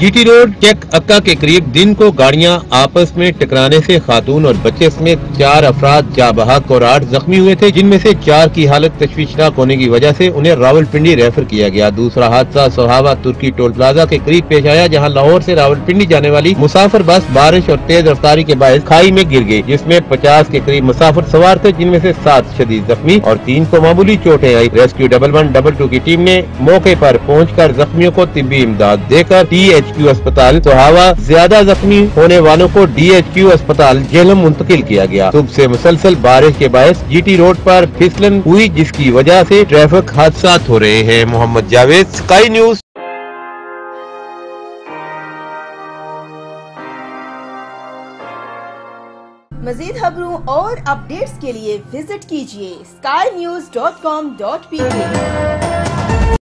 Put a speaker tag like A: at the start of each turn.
A: GT road, check अक्का के करीब दिन को गाड़ियाँ आपस में टकराने से खातून और बच्चे समेत चार अफराद जा बहाक और आठ जख्मी हुए थे, जिनमें से चार की हालत तशवीशनाक होने की वजह से उन्हें रावलपिंडी रेफर किया गया। दूसरा हादसा सोहावा तुर्की टोल प्लाजा के करीब पेश आया, जहाँ लाहौर से रावलपिंडी जाने वाली मुसाफिर बस बारिश और तेज रफ्तारी के बाद खाई में गिर गई, जिसमें पचास के करीब मुसाफिर सवार थे, जिनमें से सात शदीद जख्मी और तीन को मामूली चोटें आई। Rescue double one double two की टीम ने मौके पर पहुंचकर जख्मियों को तिब्बी इमदाद देकर टी एच क्यू अस्पताल, सोहावा, ज़्यादा जख्मी होने वालों को डी एच क्यू अस्पताल जेलम मुंतकिल किया गया। सुबह से मुसलसल बारिश के बायस जीटी रोड पर फिसलन हुई, जिसकी वजह से ट्रैफ़िक हादसा हो रहे हैं। Mohammad Javed, Sky News.
B: मजीद खबरों और अपडेट्स के लिए विज़िट कीजिए sky news dot com dot pk